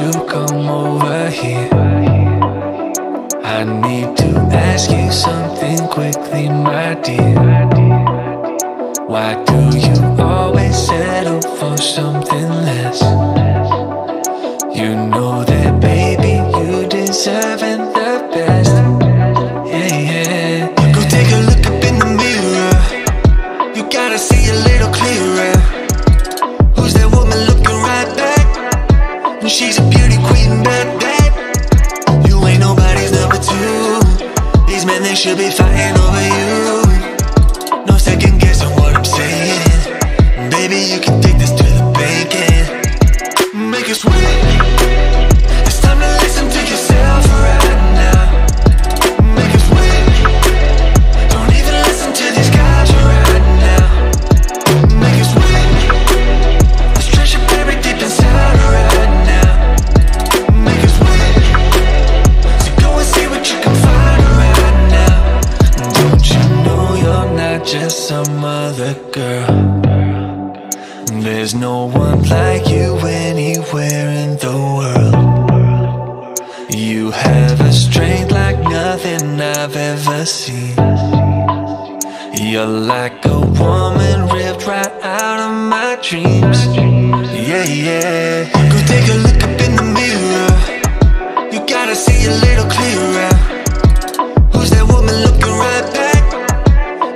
you come over here? I need to ask you something quickly, my dear. Why do you always settle for something less? You know that, baby, you deserve the A queen, bad, bad. You ain't nobody's number two. These men, they should be fighting over you. No second girl? There's no one like you anywhere in the world. You have a strength like nothing I've ever seen. You're like a woman ripped right out of my dreams. Yeah, yeah. Go take a look up in the mirror. You gotta see a little clearer. Who's that woman looking right back?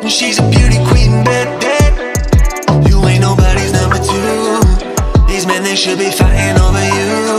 She's a beauty queen, bad, should be fighting over you.